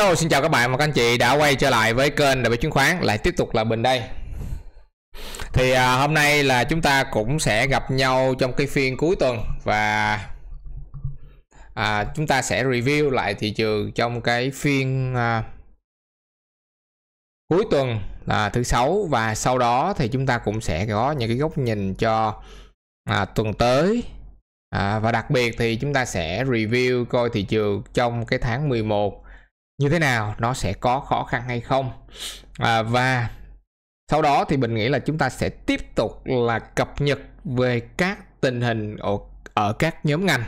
Hello, xin chào các bạn. Và các anh chị đã quay trở lại với kênh Đại chứng khoán. Lại tiếp tục là Bình đây. Thì à, hôm nay là chúng ta cũng sẽ gặp nhau trong cái phiên cuối tuần và à, chúng ta sẽ review lại thị trường trong cái phiên à, cuối tuần là thứ sáu. Và sau đó thì chúng ta cũng sẽ có những cái góc nhìn cho à, tuần tới. À, và đặc biệt thì chúng ta sẽ review coi thị trường trong cái tháng 11 như thế nào? Nó sẽ có khó khăn hay không? À, và sau đó thì mình nghĩ là chúng ta sẽ tiếp tục là cập nhật về các tình hình ở, ở các nhóm ngành.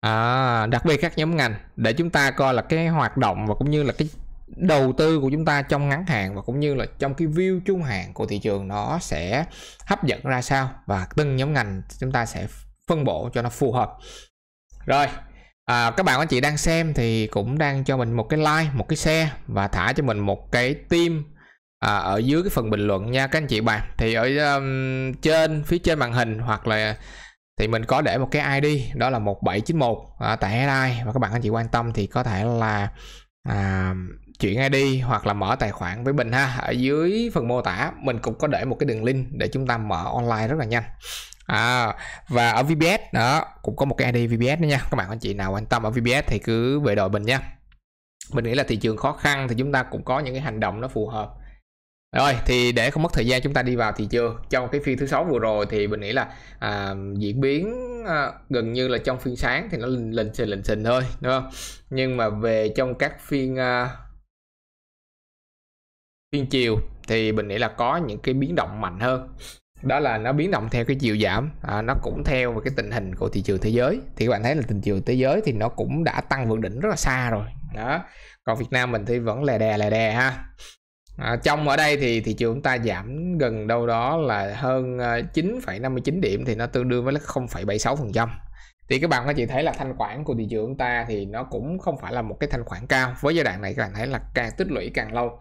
À, đặc biệt các nhóm ngành để chúng ta coi là cái hoạt động và cũng như là cái đầu tư của chúng ta trong ngắn hạn và cũng như là trong cái view trung hạn của thị trường nó sẽ hấp dẫn ra sao và từng nhóm ngành chúng ta sẽ phân bổ cho nó phù hợp. Rồi à, các bạn anh chị đang xem thì cũng đang cho mình một cái like một cái share và thả cho mình một cái tim à, ở dưới cái phần bình luận nha các anh chị bạn. Thì ở um, trên phía trên màn hình hoặc là thì mình có để một cái ID đó là 1791 à, tại Headline. Và các bạn anh chị quan tâm thì có thể là à, chuyển ID hoặc là mở tài khoản với Bình ha. Ở dưới phần mô tả mình cũng có để một cái đường link để chúng ta mở online rất là nhanh à, và ở VBS đó cũng có một cái ID VBS nữa nha. Các bạn anh chị nào quan tâm ở VBS thì cứ về đội mình nha. Mình nghĩ là thị trường khó khăn thì chúng ta cũng có những cái hành động nó phù hợp. Rồi thì để không mất thời gian chúng ta đi vào thị trường. Trong cái phiên thứ sáu vừa rồi thì mình nghĩ là à, diễn biến à, gần như là trong phiên sáng thì nó lình lình xình lình xình thôi đúng không? Nhưng mà về trong các phiên à, phiên chiều thì mình nghĩ là có những cái biến động mạnh hơn đó là nó biến động theo cái chiều giảm. À, nó cũng theo cái tình hình của thị trường thế giới. Thì các bạn thấy là thị trường thế giới thì nó cũng đã tăng vượt đỉnh rất là xa rồi. Đó. Còn Việt Nam mình thì vẫn lè đè lè đè ha. À, trong ở đây thì thị trường chúng ta giảm gần đâu đó là hơn ờ, 9,59 điểm thì nó tương đương với 0,76 phần trăm. Thì các bạn có chị thấy là thanh khoản của thị trường chúng ta thì nó cũng không phải là một cái thanh khoản cao. Với giai đoạn này các bạn thấy là càng tích lũy càng lâu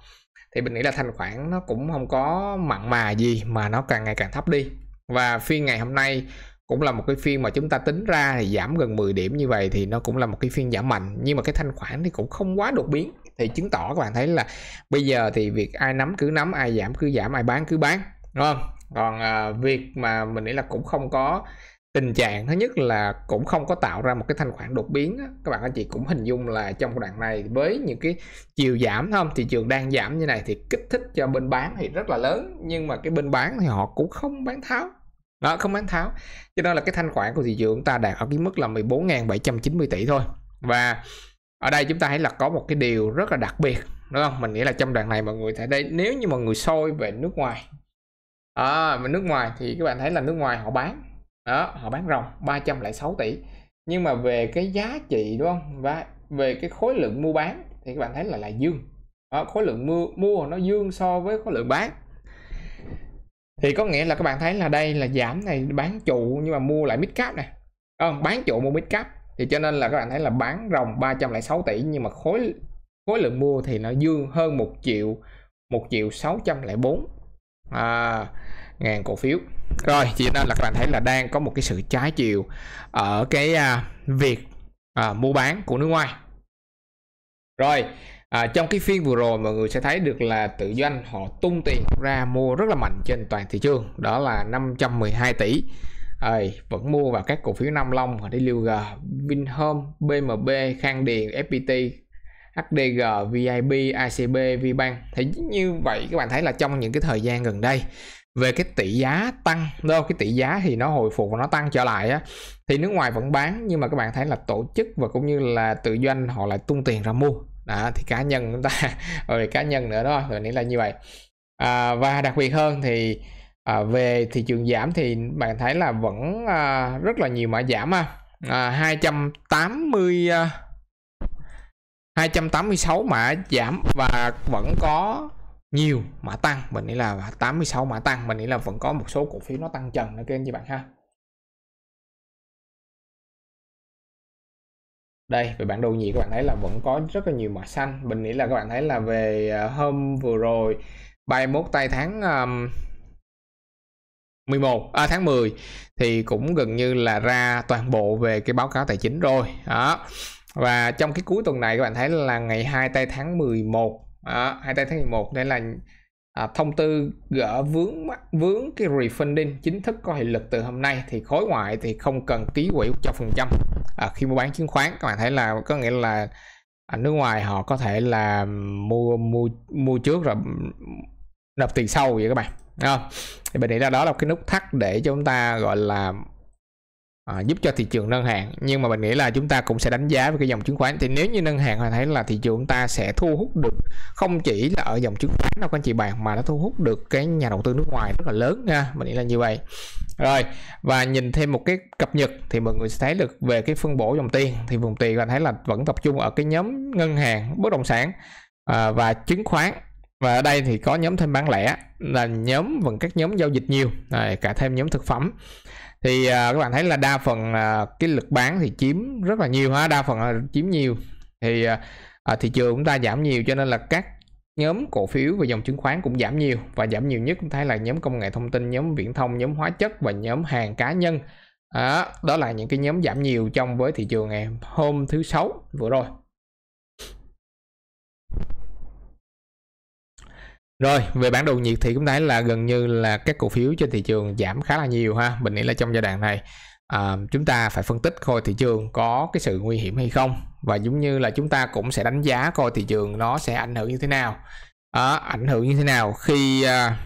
thì mình nghĩ là thanh khoản nó cũng không có mặn mà gì mà nó càng ngày càng thấp đi. Và phiên ngày hôm nay cũng là một cái phiên mà chúng ta tính ra thì giảm gần 10 điểm như vậy thì nó cũng là một cái phiên giảm mạnh. Nhưng mà cái thanh khoản thì cũng không quá đột biến. Thì chứng tỏ các bạn thấy là bây giờ thì việc ai nắm cứ nắm ai giảm cứ giảm ai bán cứ bán. Đúng không? Còn à, việc mà mình nghĩ là cũng không có tình trạng thứ nhất là cũng không có tạo ra một cái thanh khoản đột biến các bạn anh chị cũng hình dung là trong đoạn này với những cái chiều giảm không? Thị trường đang giảm như này thì kích thích cho bên bán thì rất là lớn nhưng mà cái bên bán thì họ cũng không bán tháo. Đó không bán tháo. Cho nên là cái thanh khoản của thị trường chúng ta đạt ở cái mức là 14.790 tỷ thôi. Và ở đây chúng ta thấy là có một cái điều rất là đặc biệt đúng không? Mình nghĩ là trong đoạn này mọi người thấy đây nếu như mọi người soi về nước ngoài. À, mà nước ngoài thì các bạn thấy là nước ngoài họ bán đó họ bán ròng 306 tỷ. Nhưng mà về cái giá trị đúng không? Và về cái khối lượng mua bán thì các bạn thấy là là dương. Đó, khối lượng mua mua nó dương so với khối lượng bán. Thì có nghĩa là các bạn thấy là đây là giảm này bán trụ nhưng mà mua lại mid cap này. Không bán trụ mua mid cap. Thì cho nên là các bạn thấy là bán ròng 306 tỷ nhưng mà khối khối lượng mua thì nó dương hơn một triệu một triệu 604 à, ngàn cổ phiếu. Rồi chỉ nên là các bạn thấy là đang có một cái sự trái chiều ở cái à, việc à, mua bán của nước ngoài. Rồi à, trong cái phiên vừa rồi mọi người sẽ thấy được là tự doanh họ tung tiền ra mua rất là mạnh trên toàn thị trường đó là 512 tỷ. À, vẫn mua vào các cổ phiếu Nam Long và DLG, Vinhome, BMB, Khang Điền, FPT, HDG, VIB, ICB, VBank thì như vậy các bạn thấy là trong những cái thời gian gần đây về cái tỷ giá tăng đâu cái tỷ giá thì nó hồi phục và nó tăng trở lại á. Thì nước ngoài vẫn bán nhưng mà các bạn thấy là tổ chức và cũng như là tự doanh họ lại tung tiền ra mua. Đó thì cá nhân chúng ta rồi cá nhân nữa đó rồi nghĩ là như vậy. À, và đặc biệt hơn thì à, về thị trường giảm thì bạn thấy là vẫn à, rất là nhiều mã giảm à, à 280 à, 286 mã giảm và vẫn có nhiều mã tăng mình nghĩ là 86 mã tăng mình nghĩ là vẫn có một số cổ phiếu nó tăng trần nữa các anh chị bạn ha? Đây về bản đồ nhị các bạn thấy là vẫn có rất là nhiều mã xanh. Mình nghĩ là các bạn thấy là về à, hôm vừa rồi 31 tây tháng um, 11 à, tháng 10 thì cũng gần như là ra toàn bộ về cái báo cáo tài chính rồi. Đó. Và trong cái cuối tuần này các bạn thấy là ngày 2 tây tháng 11 à, hai tay tháng 11 nên là à, thông tư gỡ vướng vướng cái refunding chính thức có hiệu lực từ hôm nay. Thì khối ngoại thì không cần ký quỹ 100% à, khi mua bán chứng khoán các bạn thấy là có nghĩa là ở nước ngoài họ có thể là mua mua mua trước rồi nộp tiền sau vậy các bạn. Không? thì mình nghĩ là đó là cái nút thắt để cho chúng ta gọi là à, giúp cho thị trường ngân hàng. Nhưng mà mình nghĩ là chúng ta cũng sẽ đánh giá về cái dòng chứng khoán. Thì nếu như ngân hàng là thấy là thị trường ta sẽ thu hút được không chỉ là ở dòng chứng khoán đâu các anh chị bạn mà nó thu hút được cái nhà đầu tư nước ngoài rất là lớn nha. Mình nghĩ là như vậy. Rồi và nhìn thêm một cái cập nhật thì mọi người sẽ thấy được về cái phân bổ dòng tiền. Thì vùng tiền bạn thấy là vẫn tập trung ở cái nhóm ngân hàng bất động sản à, và chứng khoán. Và ở đây thì có nhóm thêm bán lẻ là nhóm vẫn các nhóm giao dịch nhiều. Này cả thêm nhóm thực phẩm thì à, các bạn thấy là đa phần à, cái lực bán thì chiếm rất là nhiều ha đa phần là chiếm nhiều. Thì à, à thị trường chúng ta giảm nhiều cho nên là các nhóm cổ phiếu và dòng chứng khoán cũng giảm nhiều. Và giảm nhiều nhất cũng thấy là nhóm công nghệ thông tin nhóm viễn thông nhóm hóa chất và nhóm hàng cá nhân. Đó, đó là những cái nhóm giảm nhiều trong với thị trường ngày hôm thứ sáu vừa rồi. Rồi, về bản đồ nhiệt thì cũng thấy là gần như là các cổ phiếu trên thị trường giảm khá là nhiều ha. Mình nghĩ là trong giai đoạn này à, chúng ta phải phân tích coi thị trường có cái sự nguy hiểm hay không và giống như là chúng ta cũng sẽ đánh giá coi thị trường nó sẽ ảnh hưởng như thế nào. À, ảnh hưởng như thế nào khi à,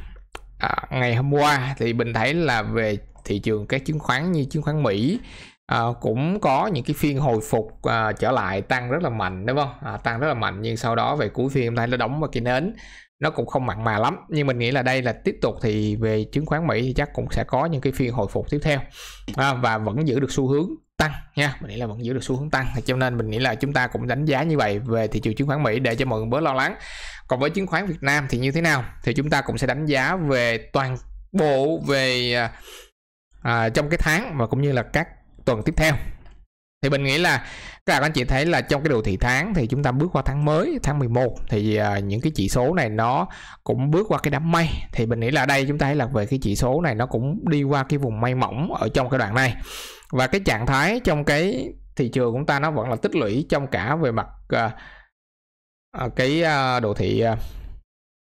à, ngày hôm qua thì mình thấy là về thị trường các chứng khoán như chứng khoán Mỹ à, cũng có những cái phiên hồi phục à, trở lại tăng rất là mạnh đúng không? À, tăng rất là mạnh nhưng sau đó về cuối phiên thấy nó đóng vào cái nến nó cũng không mặn mà lắm nhưng mình nghĩ là đây là tiếp tục thì về chứng khoán Mỹ thì chắc cũng sẽ có những cái phiên hồi phục tiếp theo. À, và vẫn giữ được xu hướng tăng nha mình nghĩ là vẫn giữ được xu hướng tăng. Cho nên mình nghĩ là chúng ta cũng đánh giá như vậy về thị trường chứng khoán Mỹ để cho mọi người bớt lo lắng. Còn với chứng khoán Việt Nam thì như thế nào? Thì chúng ta cũng sẽ đánh giá về toàn bộ về à, à trong cái tháng và cũng như là các tuần tiếp theo thì mình nghĩ là các anh chị thấy là trong cái đồ thị tháng thì chúng ta bước qua tháng mới tháng 11 thì uh, những cái chỉ số này nó cũng bước qua cái đám mây. Thì mình nghĩ là đây chúng ta thấy là về cái chỉ số này nó cũng đi qua cái vùng mây mỏng ở trong cái đoạn này. Và cái trạng thái trong cái thị trường của chúng ta nó vẫn là tích lũy trong cả về mặt uh, uh, cái uh, đồ thị uh,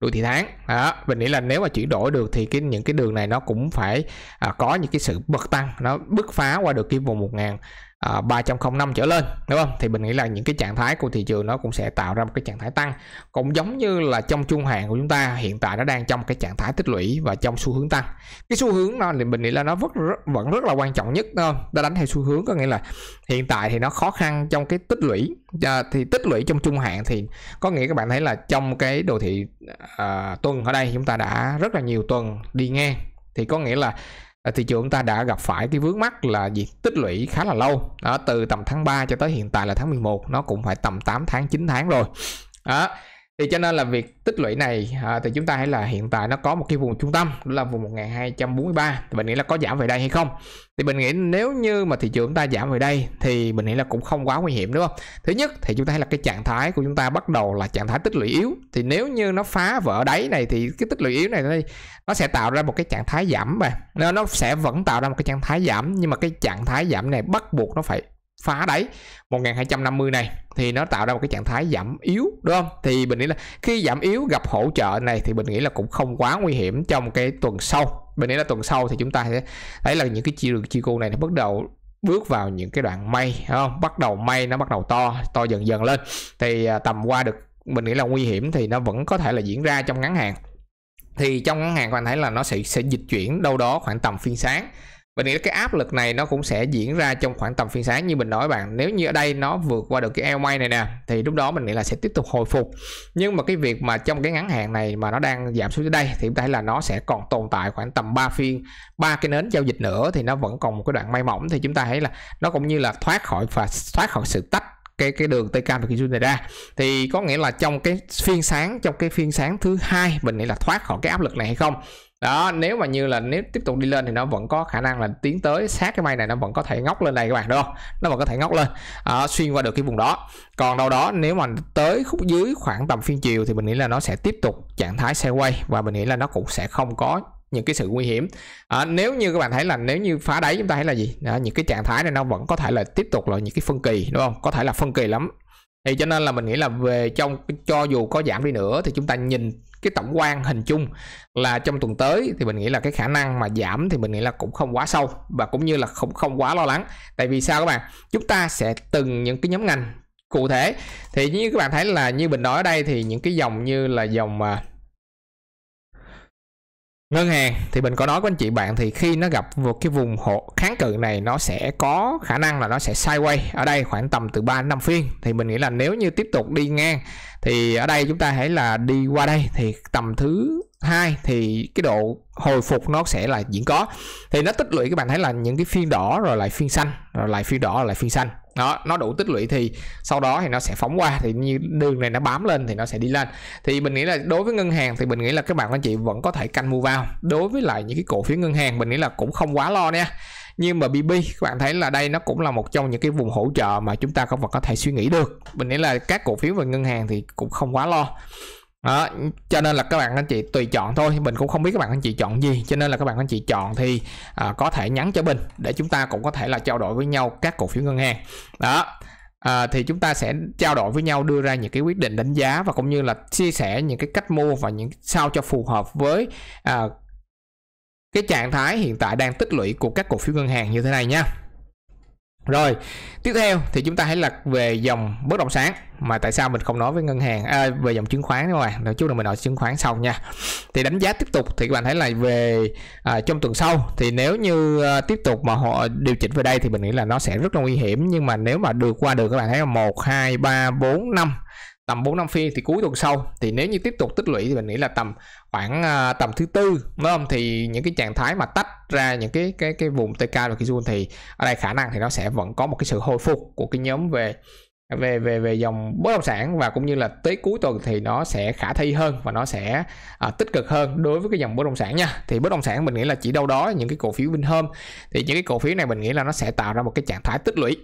đồ thị tháng. Đó mình nghĩ là nếu mà chuyển đổi được thì cái những cái đường này nó cũng phải uh, có những cái sự bật tăng nó bứt phá qua được cái vùng 1000 à, 305 trở lên đúng không? Thì mình nghĩ là những cái trạng thái của thị trường nó cũng sẽ tạo ra một cái trạng thái tăng. Cũng giống như là trong trung hạn của chúng ta hiện tại nó đang trong cái trạng thái tích lũy và trong xu hướng tăng. Cái xu hướng nó thì mình nghĩ là nó vẫn rất, vẫn rất là quan trọng nhất đúng không? Ta đánh theo xu hướng có nghĩa là hiện tại thì nó khó khăn trong cái tích lũy. À, thì tích lũy trong trung hạn thì có nghĩa các bạn thấy là trong cái đồ thị à, tuần ở đây chúng ta đã rất là nhiều tuần đi ngang. Thì có nghĩa là À, thị trường ta đã gặp phải cái vướng mắc là gì tích lũy khá là lâu. Đó, từ tầm tháng 3 cho tới hiện tại là tháng 11 nó cũng phải tầm 8 tháng 9 tháng rồi. Đó thì cho nên là việc tích lũy này à, thì chúng ta thấy là hiện tại nó có một cái vùng trung tâm đó là vùng 1243 thì mình nghĩ là có giảm về đây hay không? Thì mình nghĩ nếu như mà thị trường chúng ta giảm về đây thì mình nghĩ là cũng không quá nguy hiểm đúng không? Thứ nhất thì chúng ta thấy là cái trạng thái của chúng ta bắt đầu là trạng thái tích lũy yếu. Thì nếu như nó phá vỡ đáy này thì cái tích lũy yếu này nó sẽ tạo ra một cái trạng thái giảm mà nó sẽ vẫn tạo ra một cái trạng thái giảm nhưng mà cái trạng thái giảm này bắt buộc nó phải phá đáy. 1250 này thì nó tạo ra một cái trạng thái giảm yếu đúng không? Thì mình nghĩ là khi giảm yếu gặp hỗ trợ này thì mình nghĩ là cũng không quá nguy hiểm trong cái tuần sau. Mình nghĩ là tuần sau thì chúng ta sẽ thấy là những cái chi đường chi cô này nó bắt đầu bước vào những cái đoạn mây, không? Bắt đầu mây nó bắt đầu to to dần dần lên. Thì à, tầm qua được mình nghĩ là nguy hiểm thì nó vẫn có thể là diễn ra trong ngắn hạn. Thì trong ngắn hạn các bạn thấy là nó sẽ sẽ dịch chuyển đâu đó khoảng tầm phiên sáng mình nghĩ cái áp lực này nó cũng sẽ diễn ra trong khoảng tầm phiên sáng như mình nói bạn. Nếu như ở đây nó vượt qua được cái eo may này nè, thì lúc đó mình nghĩ là sẽ tiếp tục hồi phục. Nhưng mà cái việc mà trong cái ngắn hạn này mà nó đang giảm xuống tới đây, thì đây là nó sẽ còn tồn tại khoảng tầm 3 phiên, ba cái nến giao dịch nữa, thì nó vẫn còn một cái đoạn may mỏng. Thì chúng ta thấy là nó cũng như là thoát khỏi và thoát khỏi sự tách cái cái đường tk và Kijun này ra. Thì có nghĩa là trong cái phiên sáng, trong cái phiên sáng thứ hai, mình nghĩ là thoát khỏi cái áp lực này hay không? Đó nếu mà như là nếu tiếp tục đi lên thì nó vẫn có khả năng là tiến tới. Sát cái may này nó vẫn có thể ngóc lên đây các bạn đúng không? Nó vẫn có thể ngóc lên. À, xuyên qua được cái vùng đó. Còn đâu đó nếu mà tới khúc dưới khoảng tầm phiên chiều thì mình nghĩ là nó sẽ tiếp tục trạng thái xe quay và mình nghĩ là nó cũng sẽ không có những cái sự nguy hiểm. À, nếu như các bạn thấy là nếu như phá đáy chúng ta thấy là gì? À, những cái trạng thái này nó vẫn có thể là tiếp tục là những cái phân kỳ đúng không? Có thể là phân kỳ lắm. Thì cho nên là mình nghĩ là về trong cho dù có giảm đi nữa thì chúng ta nhìn cái tổng quan hình chung là trong tuần tới thì mình nghĩ là cái khả năng mà giảm thì mình nghĩ là cũng không quá sâu và cũng như là không không quá lo lắng. Tại vì sao các bạn? Chúng ta sẽ từng những cái nhóm ngành cụ thể. Thì như các bạn thấy là như mình nói ở đây thì những cái dòng như là dòng mà ngân hàng, thì mình có nói với anh chị bạn thì khi nó gặp một cái vùng hộ, kháng cự này nó sẽ có khả năng là nó sẽ sideways ở đây khoảng tầm từ 3 đến 5 phiên. Thì mình nghĩ là nếu như tiếp tục đi ngang, thì ở đây chúng ta hãy là đi qua đây, thì tầm thứ hai thì cái độ hồi phục nó sẽ là diễn có. Thì nó tích lũy, các bạn thấy là những cái phiên đỏ rồi lại phiên xanh, rồi lại phiên đỏ, rồi lại phiên xanh. Đó, nó đủ tích lũy thì sau đó thì nó sẽ phóng qua. Thì như đường này nó bám lên thì nó sẽ đi lên. Thì mình nghĩ là đối với ngân hàng thì mình nghĩ là các bạn, anh chị vẫn có thể canh mua vào. Đối với lại những cái cổ phiếu ngân hàng, mình nghĩ là cũng không quá lo nha. Nhưng mà BB các bạn thấy là đây nó cũng là một trong những cái vùng hỗ trợ mà chúng ta vẫn có thể suy nghĩ được. Mình nghĩ là các cổ phiếu về ngân hàng thì cũng không quá lo đó, cho nên là các bạn anh chị tùy chọn thôi mình cũng không biết các bạn anh chị chọn gì cho nên là các bạn anh chị chọn thì à, có thể nhắn cho mình để chúng ta cũng có thể là trao đổi với nhau các cổ phiếu ngân hàng. Đó à, thì chúng ta sẽ trao đổi với nhau đưa ra những cái quyết định đánh giá và cũng như là chia sẻ những cái cách mua và những sao cho phù hợp với à, cái trạng thái hiện tại đang tích lũy của các cổ phiếu ngân hàng như thế này nha rồi tiếp theo thì chúng ta hãy lật về dòng bất động sản. Mà tại sao mình không nói với ngân hàng? À, về dòng chứng khoán các bạn nói chút là mình nói chứng khoán sau nha. Thì đánh giá tiếp tục thì các bạn thấy là về à, trong tuần sau thì nếu như à, tiếp tục mà họ điều chỉnh về đây thì mình nghĩ là nó sẽ rất là nguy hiểm. Nhưng mà nếu mà được qua được các bạn thấy là một hai ba bốn năm tầm 4 năm phiên thì cuối tuần sau. Thì nếu như tiếp tục tích lũy thì mình nghĩ là tầm khoảng uh, tầm thứ tư đúng không? Thì những cái trạng thái mà tách ra những cái cái cái vùng TK và Kijun thì ở đây khả năng thì nó sẽ vẫn có một cái sự hồi phục của cái nhóm về về về về dòng bất động sản và cũng như là tới cuối tuần thì nó sẽ khả thi hơn và nó sẽ uh, tích cực hơn đối với cái dòng bất động sản nha. Thì bất động sản mình nghĩ là chỉ đâu đó những cái cổ phiếu Vinhome. Thì những cái cổ phiếu này mình nghĩ là nó sẽ tạo ra một cái trạng thái tích lũy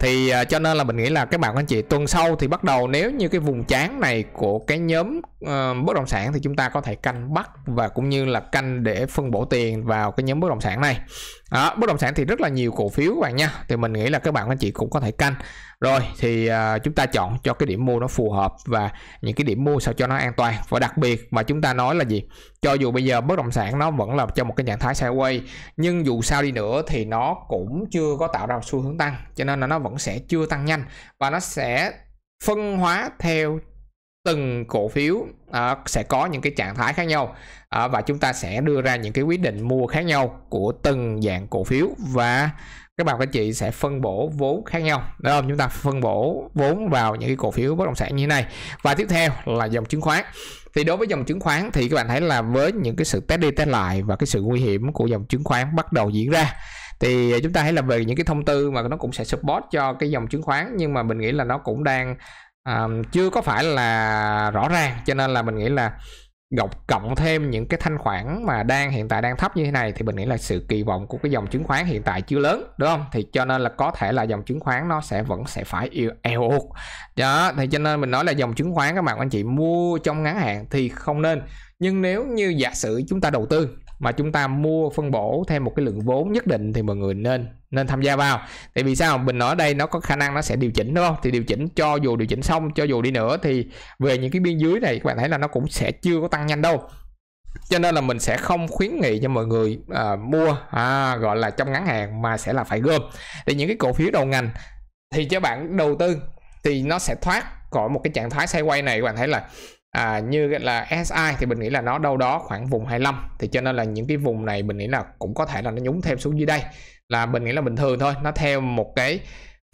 thì uh, cho nên là mình nghĩ là các bạn anh chị tuần sau thì bắt đầu nếu như cái vùng chán này của cái nhóm uh, bất động sản thì chúng ta có thể canh bắt và cũng như là canh để phân bổ tiền vào cái nhóm bất động sản này đó, bất động sản thì rất là nhiều cổ phiếu các bạn nha. Thì mình nghĩ là các bạn anh chị cũng có thể canh. Rồi thì uh, chúng ta chọn cho cái điểm mua nó phù hợp và những cái điểm mua sao cho nó an toàn. Và đặc biệt mà chúng ta nói là gì? Cho dù bây giờ bất động sản nó vẫn là trong một cái trạng thái sideways nhưng dù sao đi nữa thì nó cũng chưa có tạo ra xu hướng tăng. Cho nên là nó vẫn sẽ chưa tăng nhanh và nó sẽ phân hóa theo từng cổ phiếu uh, sẽ có những cái trạng thái khác nhau. Uh, và chúng ta sẽ đưa ra những cái quyết định mua khác nhau của từng dạng cổ phiếu và các bạn các chị sẽ phân bổ vốn khác nhau. Đúng không? Chúng ta phân bổ vốn vào những cái cổ phiếu bất động sản như thế này. Và tiếp theo là dòng chứng khoán. Thì đối với dòng chứng khoán thì các bạn thấy là với những cái sự test đi test lại và cái sự nguy hiểm của dòng chứng khoán bắt đầu diễn ra thì chúng ta thấy là về những cái thông tư mà nó cũng sẽ support cho cái dòng chứng khoán nhưng mà mình nghĩ là nó cũng đang um, chưa có phải là rõ ràng cho nên là mình nghĩ là gọc cộng thêm những cái thanh khoản mà đang hiện tại đang thấp như thế này thì mình nghĩ là sự kỳ vọng của cái dòng chứng khoán hiện tại chưa lớn đúng không? Thì cho nên là có thể là dòng chứng khoán nó sẽ vẫn sẽ phải yêu eo đó thì cho nên mình nói là dòng chứng khoán các bạn anh chị mua trong ngắn hạn thì không nên. Nhưng nếu như giả sử chúng ta đầu tư mà chúng ta mua phân bổ thêm một cái lượng vốn nhất định thì mọi người nên nên tham gia vào. Tại vì sao? Mình nói ở đây nó có khả năng nó sẽ điều chỉnh đúng không? Thì điều chỉnh cho dù điều chỉnh xong cho dù đi nữa thì về những cái biên dưới này các bạn thấy là nó cũng sẽ chưa có tăng nhanh đâu. Cho nên là mình sẽ không khuyến nghị cho mọi người à, mua à, gọi là trong ngắn hạn mà sẽ là phải gom. Thì những cái cổ phiếu đầu ngành thì cho bạn đầu tư thì nó sẽ thoát khỏi một cái trạng thái sideways này. Các bạn thấy là à, như là SI thì mình nghĩ là nó đâu đó khoảng vùng 25 thì cho nên là những cái vùng này mình nghĩ là cũng có thể là nó nhúng thêm xuống dưới đây. Là mình nghĩ là bình thường thôi nó theo một cái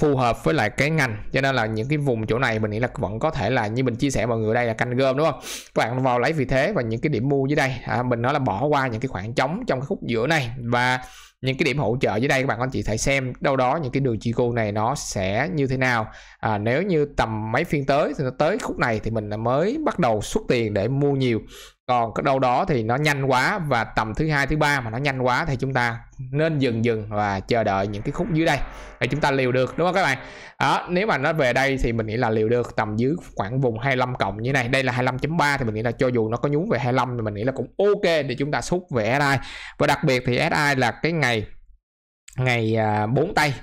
phù hợp với lại cái ngành. Cho nên là những cái vùng chỗ này mình nghĩ là vẫn có thể là như mình chia sẻ mọi người đây là canh gom đúng không? Các bạn vào lấy vị thế và những cái điểm mua dưới đây. À, mình nói là bỏ qua những cái khoảng trống trong cái khúc giữa này. Và những cái điểm hỗ trợ dưới đây các bạn anh chị thể xem đâu đó những cái đường chi cô này nó sẽ như thế nào. À, nếu như tầm mấy phiên tới thì nó tới khúc này thì mình mới bắt đầu xuất tiền để mua nhiều còn cái đâu đó thì nó nhanh quá và tầm thứ hai, thứ ba mà nó nhanh quá thì chúng ta nên dừng dừng và chờ đợi những cái khúc dưới đây để chúng ta liều được, đúng không các bạn? Đó, nếu mà nó về đây thì mình nghĩ là liều được tầm dưới khoảng vùng 25 cộng như này. Đây là 25.3 thì mình nghĩ là cho dù nó có nhún về 25 thì mình nghĩ là cũng ok để chúng ta xúc về SI và đặc biệt thì SI là cái ngày ngày à, bốn 4 tay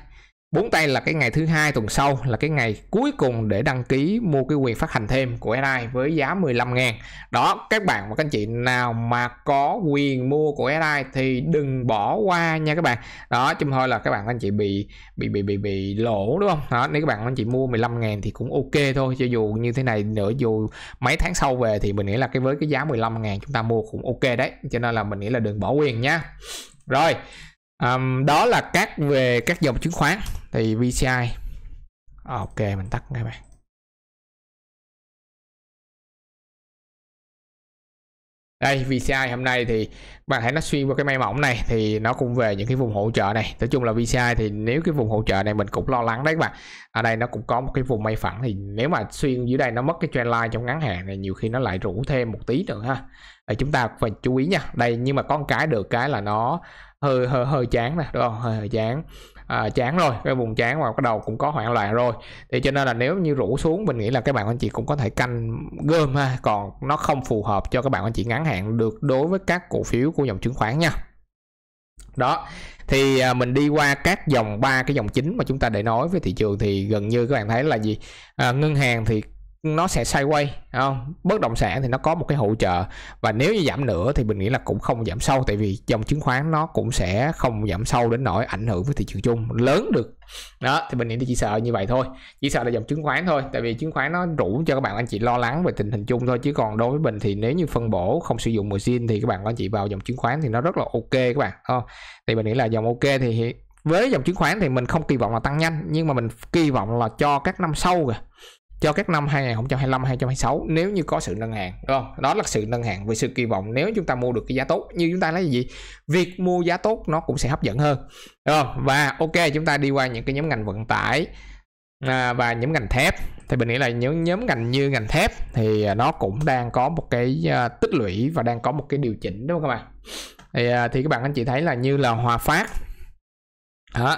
bốn tay là cái ngày thứ hai tuần sau là cái ngày cuối cùng để đăng ký mua cái quyền phát hành thêm của SI với giá 15 ngàn. Đó các bạn và các anh chị nào mà có quyền mua của SI thì đừng bỏ qua nha các bạn. Đó chung thôi là các bạn các anh chị bị bị bị bị bị lỗ đúng không? Đó nếu các bạn anh chị mua 15 ngàn thì cũng ok thôi cho dù như thế này nữa dù mấy tháng sau về thì mình nghĩ là cái với cái giá 15 ngàn chúng ta mua cũng ok đấy. Cho nên là mình nghĩ là đừng bỏ quyền nha. Rồi um, đó là các về các dòng chứng khoán thì VCI ờ, ok mình tắt ngay bạn. Đây VCI hôm nay thì bạn hãy nó xuyên qua cái may mỏng này thì nó cũng về những cái vùng hỗ trợ này. Nói chung là VCI thì nếu cái vùng hỗ trợ này mình cũng lo lắng đấy các bạn. Ở đây nó cũng có một cái vùng may phẳng thì nếu mà xuyên dưới đây nó mất cái trend line trong ngắn hạn này nhiều khi nó lại rủ thêm một tí nữa ha. Để chúng ta phải chú ý nha. Đây nhưng mà có một cái được cái là nó hơi hơi hơi chán nè đúng không? Hơi, hơi chán à, chán rồi cái vùng chán và cái đầu cũng có hoảng loạn rồi. Thì cho nên là nếu như rủ xuống mình nghĩ là các bạn anh chị cũng có thể canh gom ha. Còn nó không phù hợp cho các bạn anh chị ngắn hạn được đối với các cổ phiếu của dòng chứng khoán nha. Đó thì à, mình đi qua các dòng ba cái dòng chính mà chúng ta để nói với thị trường thì gần như các bạn thấy là gì? À, ngân hàng thì nó sẽ sideways không? Bất động sản thì nó có một cái hỗ trợ. Và nếu như giảm nữa thì mình nghĩ là cũng không giảm sâu, tại vì dòng chứng khoán nó cũng sẽ không giảm sâu đến nỗi ảnh hưởng với thị trường chung. Lớn được. Đó, thì mình nghĩ thì chỉ sợ như vậy thôi. Chỉ sợ là dòng chứng khoán thôi, tại vì chứng khoán nó rủ cho các bạn anh chị lo lắng về tình hình chung thôi. Chứ còn đối với mình thì nếu như phân bổ không sử dụng margin thì các bạn anh chị vào dòng chứng khoán thì nó rất là ok các bạn không? Thì mình nghĩ là dòng ok thì với dòng chứng khoán thì mình không kỳ vọng là tăng nhanh, nhưng mà mình kỳ vọng là cho các năm sau kìa cho các năm 2025 2026 nếu như có sự nâng hàng đúng không? Đó là sự nâng hàng về sự kỳ vọng nếu chúng ta mua được cái giá tốt. Như chúng ta nói gì? Việc mua giá tốt nó cũng sẽ hấp dẫn hơn đúng không? Và ok chúng ta đi qua những cái nhóm ngành vận tải à, và nhóm ngành thép. Thì mình nghĩ là những nhóm ngành như ngành thép thì à, nó cũng đang có một cái uh, tích lũy và đang có một cái điều chỉnh đúng không các bạn? Thì, uh, thì các bạn anh chị thấy là như là Hòa Phát. Đó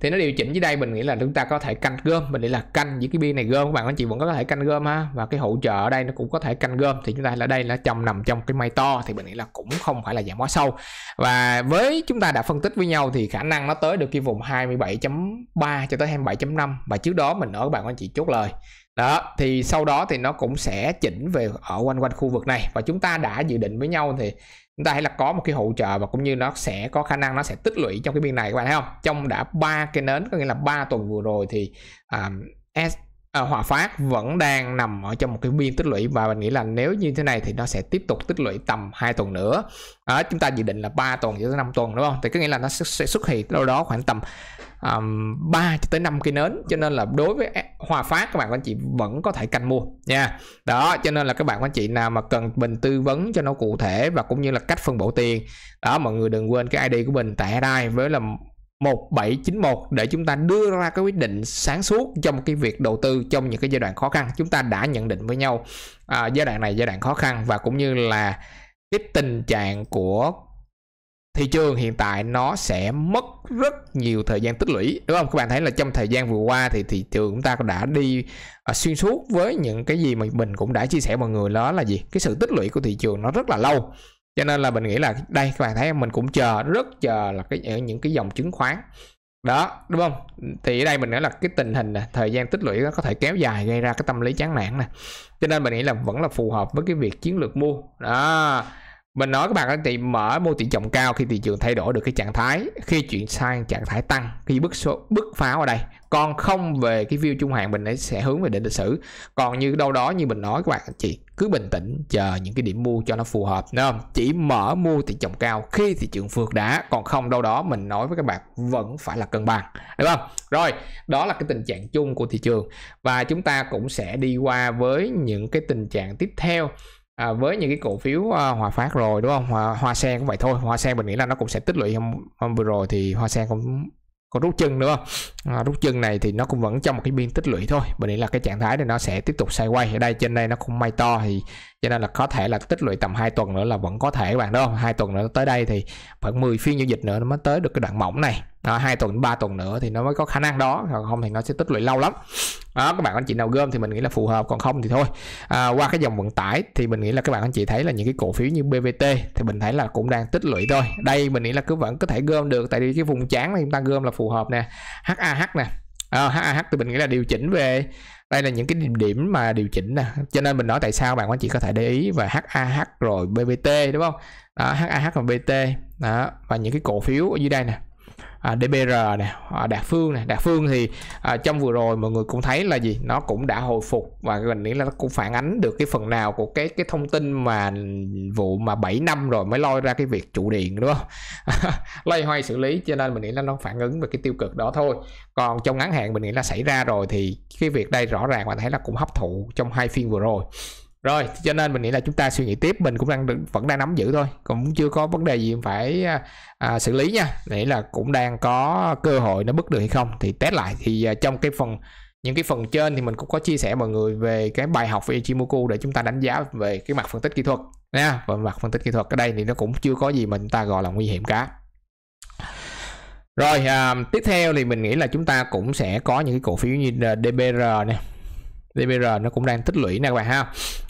thì nó điều chỉnh dưới đây mình nghĩ là chúng ta có thể canh gom. Mình nghĩ là canh những cái biên này gom, các bạn, anh chị vẫn có thể canh gom ha. Và cái hỗ trợ ở đây nó cũng có thể canh gom. Thì chúng ta là đây là trong nằm trong cái may to thì mình nghĩ là cũng không phải là giảm quá sâu. Và với chúng ta đã phân tích với nhau thì khả năng nó tới được cái vùng 27.3 cho tới 27.5 và trước đó mình nói các bạn, anh chị chốt lời. Đó, thì sau đó thì nó cũng sẽ chỉnh về ở quanh quanh khu vực này. Và chúng ta đã dự định với nhau thì chúng ta thấy là có một cái hỗ trợ và cũng như nó sẽ có khả năng nó sẽ tích lũy trong cái biên này các bạn thấy không? Trong đã ba cái nến có nghĩa là ba tuần vừa rồi thì um, S à, Hòa Phát vẫn đang nằm ở trong một cái biên tích lũy và mình nghĩ là nếu như thế này thì nó sẽ tiếp tục tích lũy tầm 2 tuần nữa. À, chúng ta dự định là 3 tuần cho tới 5 tuần đúng không? Thì có nghĩa là nó sẽ xuất hiện đâu đó khoảng tầm um, 3 cho tới 5 cây nến. Cho nên là đối với e, Hòa Phát các bạn anh chị vẫn có thể canh mua nha. Đó cho nên là các bạn anh chị nào mà cần mình tư vấn cho nó cụ thể và cũng như là cách phân bổ tiền đó mọi người đừng quên cái ID của mình tại đây với là 1791 để chúng ta đưa ra cái quyết định sáng suốt trong cái việc đầu tư trong những cái giai đoạn khó khăn chúng ta đã nhận định với nhau. À, giai đoạn này giai đoạn khó khăn và cũng như là cái tình trạng của thị trường hiện tại nó sẽ mất rất nhiều thời gian tích lũy đúng không? Các bạn thấy là trong thời gian vừa qua thì thị trường chúng ta đã đi uh, xuyên suốt với những cái gì mà mình cũng đã chia sẻ mọi người đó là gì? Cái sự tích lũy của thị trường nó rất là lâu. Cho nên là mình nghĩ là đây các bạn thấy mình cũng chờ rất chờ là cái những cái dòng chứng khoán. Đó đúng không? Thì ở đây mình nói là cái tình hình này, thời gian tích lũy nó có thể kéo dài gây ra cái tâm lý chán nản này cho nên mình nghĩ là vẫn là phù hợp với cái việc chiến lược mua. Đó mình nói các bạn anh chị mở mua tỷ trọng cao khi thị trường thay đổi được cái trạng thái, khi chuyển sang trạng thái tăng, khi bước số, bước pháo ở đây. Còn không về cái view trung hạn, mình ấy sẽ hướng về định lịch sử. Còn như đâu đó như mình nói các bạn anh chị cứ bình tĩnh, chờ những cái điểm mua cho nó phù hợp, đúng không? Chỉ mở mua tỷ trọng cao khi thị trường vượt đá, còn không đâu đó mình nói với các bạn vẫn phải là cân bằng, đúng không? Rồi, đó là cái tình trạng chung của thị trường. Và chúng ta cũng sẽ đi qua với những cái tình trạng tiếp theo à, với những cái cổ phiếu uh, hòa phát rồi đúng không? Hoa, hoa sen cũng vậy thôi. Hoa sen mình nghĩ là nó cũng sẽ tích lũy hôm, hôm vừa rồi thì hoa sen cũng có rút chân nữa à, rút chân này thì nó cũng vẫn trong một cái biên tích lũy thôi. Mình nghĩ là cái trạng thái này nó sẽ tiếp tục xoay quay ở đây. Trên đây nó cũng may to thì cho nên là có thể là tích lũy tầm 2 tuần nữa là vẫn có thể các bạn đúng không? Hai tuần nữa tới đây thì khoảng 10 phiên giao dịch nữa nó mới tới được cái đoạn mỏng này. Đó, 2 tuần 3 tuần nữa thì nó mới có khả năng đó còn không thì nó sẽ tích lũy lâu lắm. Đó các bạn anh chị nào gom thì mình nghĩ là phù hợp còn không thì thôi. À, qua cái dòng vận tải thì mình nghĩ là các bạn anh chị thấy là những cái cổ phiếu như BVT thì mình thấy là cũng đang tích lũy thôi. Đây mình nghĩ là cứ vẫn có thể gom được tại vì cái vùng chán này chúng ta gom là phù hợp nè. HAH nè. À, HAH thì mình nghĩ là điều chỉnh về đây là những cái điểm điểm mà điều chỉnh nè. Cho nên mình nói tại sao bạn anh chị có thể để ý về HAH rồi BBT đúng không? Đó, HAH và BT đó và những cái cổ phiếu ở dưới đây nè à, DBR nè à, Đạt Phương nè. Đạt Phương thì à, trong vừa rồi mọi người cũng thấy là gì? Nó cũng đã hồi phục và mình nghĩ là nó cũng phản ánh được cái phần nào của cái cái thông tin mà vụ mà 7 năm rồi mới lôi ra cái việc trụ điện đúng không? Lây hoay xử lý cho nên mình nghĩ là nó phản ứng về cái tiêu cực đó thôi. Còn trong ngắn hạn mình nghĩ là xảy ra rồi thì cái việc đây rõ ràng bạn thấy là cũng hấp thụ trong hai phiên vừa rồi rồi cho nên mình nghĩ là chúng ta suy nghĩ tiếp mình cũng đang vẫn đang nắm giữ thôi. Cũng chưa có vấn đề gì phải à, à, xử lý nha. Nghĩ là cũng đang có cơ hội nó bứt được hay không thì test lại. Thì à, trong cái phần những cái phần trên thì mình cũng có chia sẻ mọi người về cái bài học về Ichimoku để chúng ta đánh giá về cái mặt phân tích kỹ thuật nha. Và mặt phân tích kỹ thuật ở đây thì nó cũng chưa có gì mà chúng ta gọi là nguy hiểm cả. Rồi à, tiếp theo thì mình nghĩ là chúng ta cũng sẽ có những cái cổ phiếu như DBR này DBR nó cũng đang tích lũy nè các bạn ha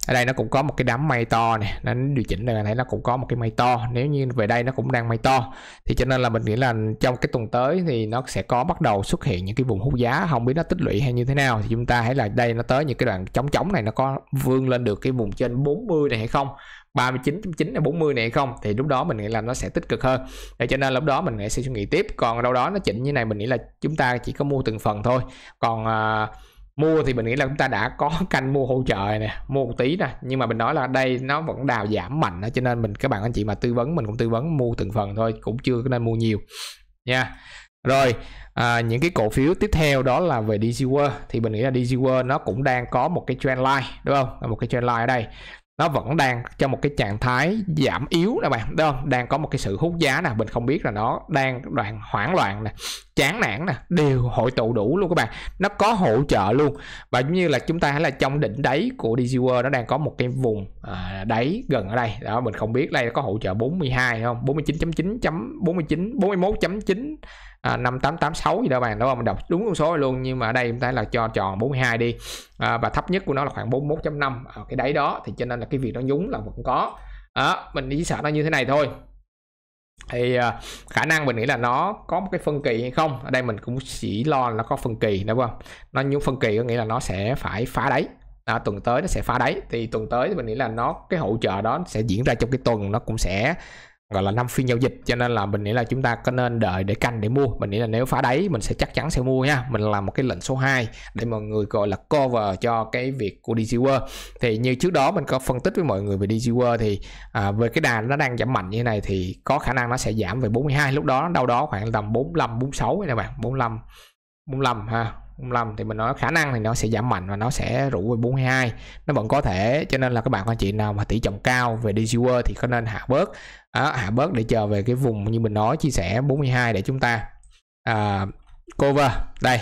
ở đây nó cũng có một cái đám mây to này, nó điều chỉnh này thấy nó cũng có một cái mây to. Nếu như về đây nó cũng đang mây to thì cho nên là mình nghĩ là trong cái tuần tới thì nó sẽ có bắt đầu xuất hiện những cái vùng hút giá không biết nó tích lũy hay như thế nào. Thì chúng ta hãy là đây nó tới những cái đoạn chống chống này nó có vươn lên được cái vùng trên 40 này hay không? 39.9 hay 40 này hay không? Thì lúc đó mình nghĩ là nó sẽ tích cực hơn. Để cho nên lúc đó mình sẽ suy nghĩ tiếp. Còn đâu đó nó chỉnh như này mình nghĩ là chúng ta chỉ có mua từng phần thôi. Còn uh, mua thì mình nghĩ là chúng ta đã có canh mua hỗ trợ nè mua một tí nè. Nhưng mà mình nói là đây nó vẫn đào giảm mạnh đó, cho nên mình các bạn anh chị mà tư vấn mình cũng tư vấn mua từng phần thôi cũng chưa nên mua nhiều. Nha. Rồi à, những cái cổ phiếu tiếp theo đó là về DC World. Thì mình nghĩ là DC World nó cũng đang có một cái trend line đúng không? Một cái trend line ở đây. Nó vẫn đang trong một cái trạng thái giảm yếu nè bạn đúng không? Đang có một cái sự hút giá nè mình không biết là nó đang đoạn hoảng loạn nè chán nản nè đều hội tụ đủ luôn các bạn. Nó có hỗ trợ luôn. Và giống như là chúng ta là trong đỉnh đáy của DC World nó đang có một cái vùng à, đáy gần ở đây. Đó mình không biết đây có hỗ trợ 42 không? 49.9.49 41.9 à, 5886 gì đó bạn. Đó mình đọc đúng con số luôn. Nhưng mà ở đây chúng ta là cho tròn 42 đi. À, và thấp nhất của nó là khoảng 41.5 ở cái đáy đó thì cho nên là cái việc nó nhúng là vẫn có. Đó mình chỉ sợ nó như thế này thôi thì à, khả năng mình nghĩ là nó có một cái phân kỳ hay không? Ở đây mình cũng chỉ lo là nó có phân kỳ đúng không? Nó những phân kỳ có nghĩa là nó sẽ phải phá đáy. À, tuần tới nó sẽ phá đáy. Thì tuần tới thì mình nghĩ là nó cái hỗ trợ đó sẽ diễn ra trong cái tuần nó cũng sẽ gọi là năm phiên giao dịch. Cho nên là mình nghĩ là chúng ta có nên đợi để canh để mua. Mình nghĩ là nếu phá đáy mình sẽ chắc chắn sẽ mua nha. Mình làm một cái lệnh số 2 để mọi người gọi là cover cho cái việc của DG World. Thì như trước đó mình có phân tích với mọi người về DG World thì à, về cái đà nó đang giảm mạnh như thế này thì có khả năng nó sẽ giảm về 42 lúc đó đâu đó khoảng tầm 45 46 này bạn. 45 45 ha. 45 thì mình nói khả năng thì nó sẽ giảm mạnh và nó sẽ rủ về 42 nó vẫn có thể cho nên là các bạn anh chị nào mà tỷ trọng cao về DC thì có nên hạ bớt. À, hạ bớt để chờ về cái vùng như mình nói chia sẻ 42 để chúng ta à, cover. Đây.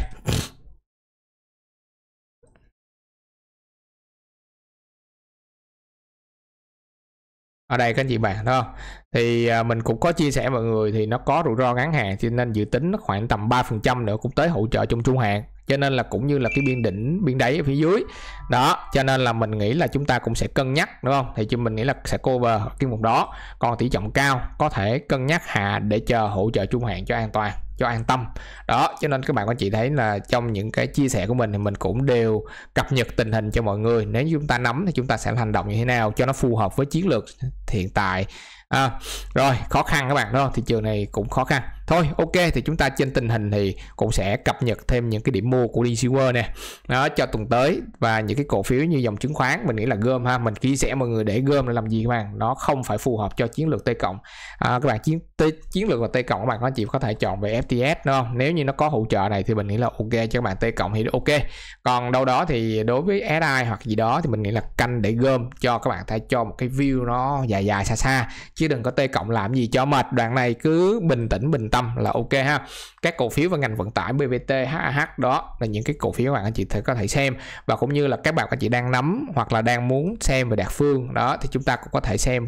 Ở đây các anh chị bạn đó thì à, mình cũng có chia sẻ mọi người thì nó có rủi ro ngắn hạn cho nên dự tính nó khoảng tầm 3% nữa cũng tới hỗ trợ trong trung hạn cho nên là cũng như là cái biên đỉnh biên đáy ở phía dưới. Đó cho nên là mình nghĩ là chúng ta cũng sẽ cân nhắc đúng không? Thì chúng mình nghĩ là sẽ cover cái vùng đó. Còn tỷ trọng cao có thể cân nhắc hạ để chờ hỗ trợ trung hạn cho an toàn cho an tâm. Đó cho nên các bạn các chị thấy là trong những cái chia sẻ của mình thì mình cũng đều cập nhật tình hình cho mọi người. Nếu chúng ta nắm thì chúng ta sẽ hành động như thế nào cho nó phù hợp với chiến lược hiện tại. À, rồi khó khăn các bạn đó thị trường này cũng khó khăn thôi ok thì chúng ta trên tình hình thì cũng sẽ cập nhật thêm những cái điểm mua của đi World nè. Đó cho tuần tới và những cái cổ phiếu như dòng chứng khoán mình nghĩ là gom ha. Mình chia sẻ mọi người để gom là làm gì các bạn. Nó không phải phù hợp cho chiến lược T cộng. À, các bạn chiến T, chiến lược và T cộng các bạn có chỉ có thể chọn về FTS đúng không? Nếu như nó có hỗ trợ này thì mình nghĩ là ok cho các bạn T cộng thì ok. Còn đâu đó thì đối với SI hoặc gì đó thì mình nghĩ là canh để gom cho các bạn thể cho một cái view nó dài dài xa xa. Chứ đừng có T cộng làm gì cho mệt. Đoạn này cứ bình tĩnh bình tâm là ok ha. Các cổ phiếu và ngành vận tải BVT HAH đó là những cái cổ phiếu các bạn anh chị có thể xem. Và cũng như là các bạn anh chị đang nắm hoặc là đang muốn xem về đạt phương đó thì chúng ta cũng có thể xem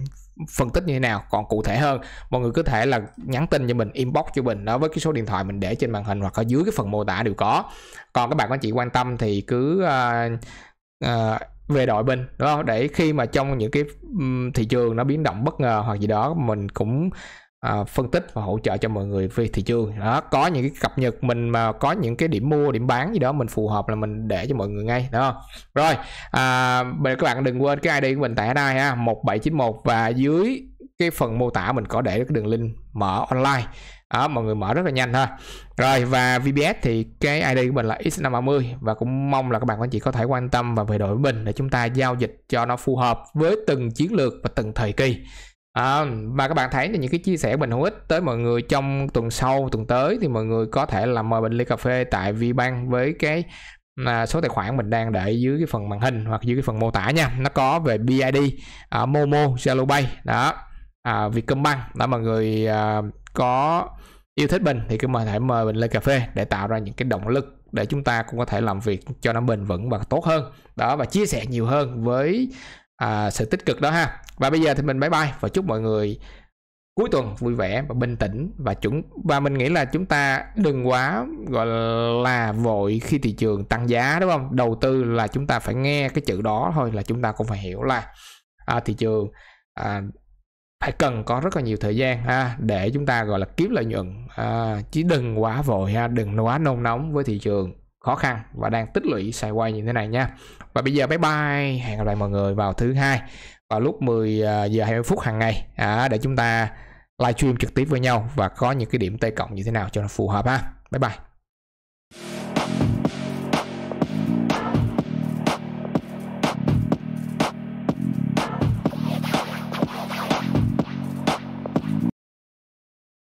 phân tích như thế nào. Còn cụ thể hơn mọi người có thể là nhắn tin cho mình inbox cho mình đó với cái số điện thoại mình để trên màn hình hoặc ở dưới cái phần mô tả đều có. Còn các bạn anh chị quan tâm thì cứ uh, uh, về đội binh đúng không? Để khi mà trong những cái thị trường nó biến động bất ngờ hoặc gì đó mình cũng à, phân tích và hỗ trợ cho mọi người về thị trường. Đó có những cái cập nhật mình mà có những cái điểm mua điểm bán gì đó mình phù hợp là mình để cho mọi người ngay đó không? Rồi à, các bạn đừng quên cái ID của mình tại đây ha 1791 và dưới cái phần mô tả mình có để cái đường link mở online. Đó mọi người mở rất là nhanh thôi rồi và VBS thì cái ID của mình là X530 và cũng mong là các bạn anh chị có thể quan tâm và về đổi mình để chúng ta giao dịch cho nó phù hợp với từng chiến lược và từng thời kỳ. À, và các bạn thấy là những cái chia sẻ bình mình hữu ích tới mọi người trong tuần sau tuần tới thì mọi người có thể là mời mình ly cà phê tại VBank với cái à, số tài khoản mình đang để dưới cái phần màn hình hoặc dưới cái phần mô tả nha. Nó có về BID à, Momo ZaloPay đó. À, Vietcombank đó mọi người à, có yêu thích mình thì cứ mời thể mời mình lên cà phê để tạo ra những cái động lực để chúng ta cũng có thể làm việc cho nó bền vững và tốt hơn. Đó và chia sẻ nhiều hơn với à, sự tích cực đó ha. Và bây giờ thì mình bye bye và chúc mọi người cuối tuần vui vẻ và bình tĩnh. Và chuẩn và mình nghĩ là chúng ta đừng quá gọi là vội khi thị trường tăng giá đúng không? Đầu tư là chúng ta phải nghe cái chữ đó thôi là chúng ta cũng phải hiểu là à, thị trường à, phải cần có rất là nhiều thời gian ha để chúng ta gọi là kiếm lợi nhuận. À, chứ đừng quá vội ha đừng quá nôn nóng với thị trường khó khăn và đang tích lũy xài quay như thế này nha. Và bây giờ bye bye hẹn gặp lại mọi người vào thứ hai vào lúc 10 à, giờ 20 phút hàng ngày. À, để chúng ta livestream trực tiếp với nhau và có những cái điểm tay cộng như thế nào cho nó phù hợp ha. Bye bye.